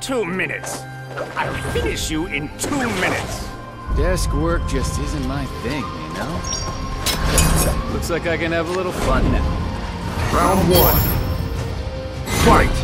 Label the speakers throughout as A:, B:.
A: Two minutes. I'll finish you in two minutes.
B: Desk work just isn't my thing, you know? Looks like I can have a little fun now.
C: Round one. Fight!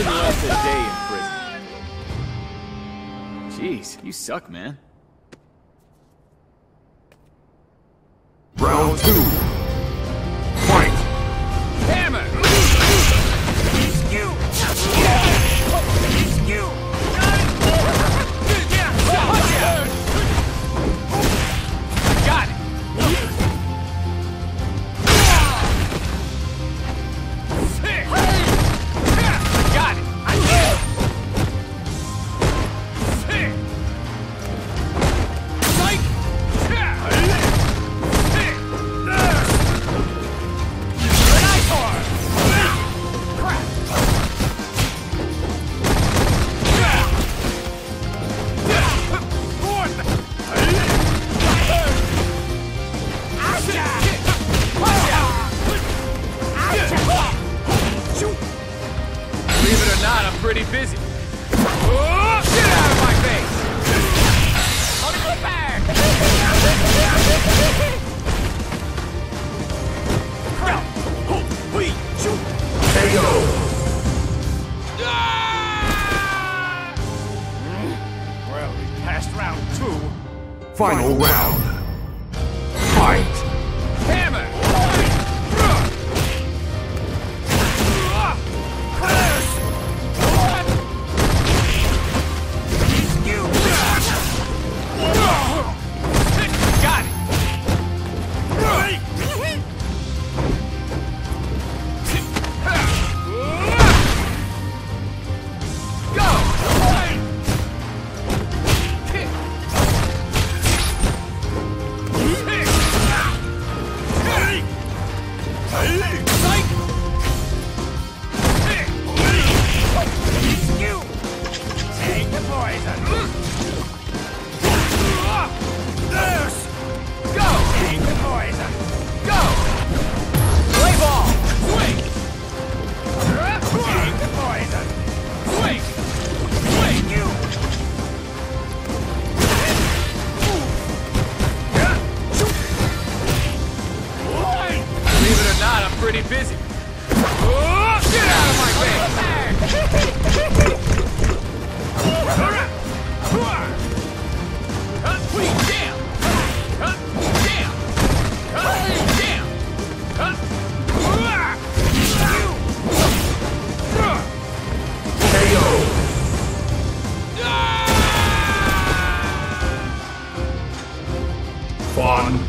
B: wouldn't last a day in prison. Jeez, you suck, man.
C: Round two.
B: Pretty busy. Oh, get out of my face!
C: KO! Ah!
A: Well, we passed round two.
C: Final round. Fight!
B: pretty busy.
A: Oh,
B: get out of my way! F.A.N.G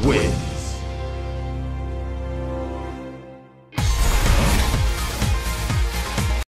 B: wins.